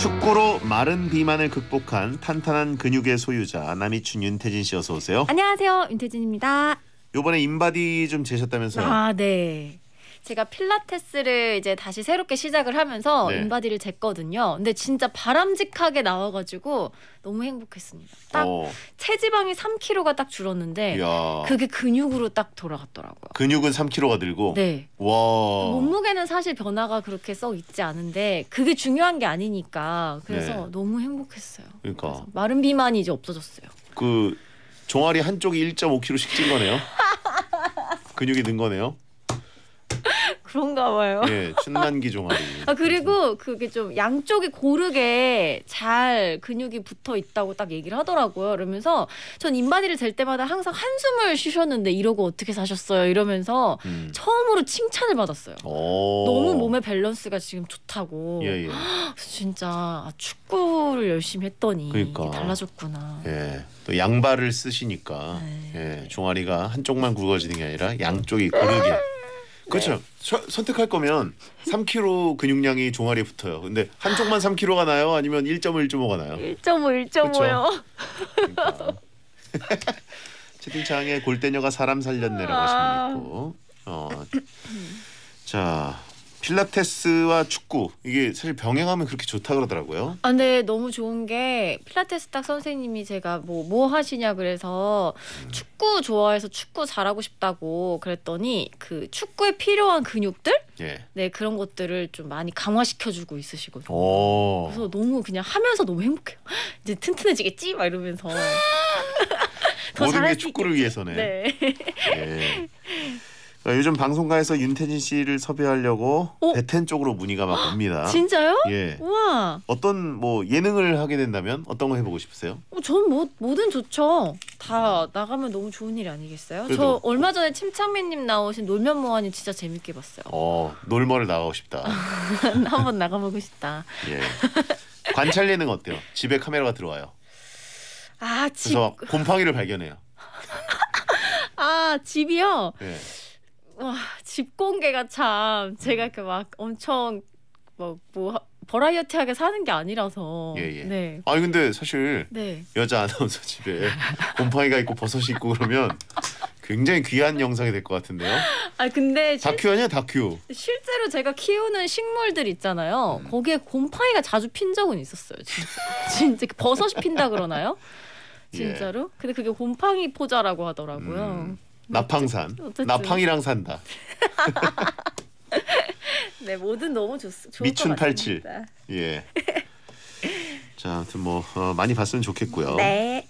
축구로 마른 비만을 극복한 탄탄한 근육의 소유자 남이춘 윤태진 씨 어서 오세요. 안녕하세요. 윤태진입니다. 요번에 인바디 좀 재셨다면서요? 아, 네. 제가 필라테스를 이제 다시 새롭게 시작을 하면서 네. 인바디를 쟀거든요. 근데 진짜 바람직하게 나와가지고 너무 행복했습니다. 딱 어, 체지방이 3kg가 딱 줄었는데 이야. 그게 근육으로 딱 돌아갔더라고요. 근육은 3kg가 늘고. 네. 와. 몸무게는 사실 변화가 그렇게 썩 있지 않은데 그게 중요한 게 아니니까 그래서 네. 너무 행복했어요. 그러니까 마른 비만이 이제 없어졌어요. 그 종아리 한쪽이 1.5kg씩 찐 거네요. 근육이 는 거네요. 그런가 봐요. 예, 춘만기 종아리. 아 그리고 그게 좀 양쪽이 고르게 잘 근육이 붙어 있다고 딱 얘기를 하더라고요. 그러면서 전 인바디를 잴 때마다 항상 한숨을 쉬셨는데 이러고 어떻게 사셨어요? 이러면서 음. 처음으로 칭찬을 받았어요. 오. 너무 몸의 밸런스가 지금 좋다고. 예, 예. 진짜 아, 축구를 열심히 했더니 그러니까. 달라졌구나. 예. 또 양발을 쓰시니까 네. 예, 종아리가 한쪽만 굵어지는 게 아니라 양쪽이 고르게. 그렇죠. 네. 서- 선택할 거면 3kg 근육량이 종아리에 붙어요. 근데 한쪽만 3kg가 나요? 아니면 1.5, 1.5가 나요? 1.5, 1.5요. 그러니까. 채팅창에 골대녀가 사람 살렸네라고 아. 하시면 있고. 어. 자, 필라테스와 축구 이게 사실 병행하면 그렇게 좋다 그러더라고요. 아, 근데 너무 좋은 게 필라테스 딱 선생님이 제가 뭐뭐 하시냐 그래서 음. 축구 좋아해서 축구 잘하고 싶다고 그랬더니 그 축구에 필요한 근육들 예. 네 그런 것들을 좀 많이 강화시켜 주고 있으시거든요. 오. 그래서 너무 그냥 하면서 너무 행복해요. 이제 튼튼해지겠지 막 이러면서 더 모든 게수 축구를 위해서네. 네. 예. 그러니까 요즘 방송가에서 윤태진 씨를 섭외하려고 어? 베텐 쪽으로 문의가 막 옵니다. 진짜요? 예. 우와. 어떤 뭐 예능을 하게 된다면 어떤 거 해보고 싶으세요? 어, 전뭐 뭐든 좋죠. 다 나가면 너무 좋은 일 아니겠어요? 그래도- 저 얼마 전에 침착맨님 나오신 놀면 뭐하니 진짜 재밌게 봤어요. 어 놀머를 나가고 싶다. 한번 나가보고 싶다. 예. 관찰 예능 어때요? 집에 카메라가 들어와요. 아 집, 그래서 곰팡이를 발견해요. 아 집이요. 예. 와 집 공개가 참 제가 그 막 엄청 뭐 뭐 버라이어티하게 사는 게 아니라서. 예, 예. 네. 아니 근데 사실 네. 여자 아나운서 집에 곰팡이가 있고 버섯이 있고 그러면 굉장히 귀한 영상이 될 것 같은데요. 아 근데 실, 다큐 아니야 다큐. 실제로 제가 키우는 식물들 있잖아요. 음. 거기에 곰팡이가 자주 핀 적은 있었어요. 진짜. 진짜 버섯이 핀다 그러나요? 예. 진짜로? 근데 그게 곰팡이 포자라고 하더라고요. 음. 나팡산. 어쨌든. 나팡이랑 산다. 네, 뭐든 너무 좋, 좋을 미춘 것 87. 같습니다. 예. 자, 아무튼 뭐 어, 많이 봤으면 좋겠고요. 네.